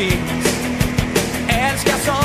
Finns Älskar som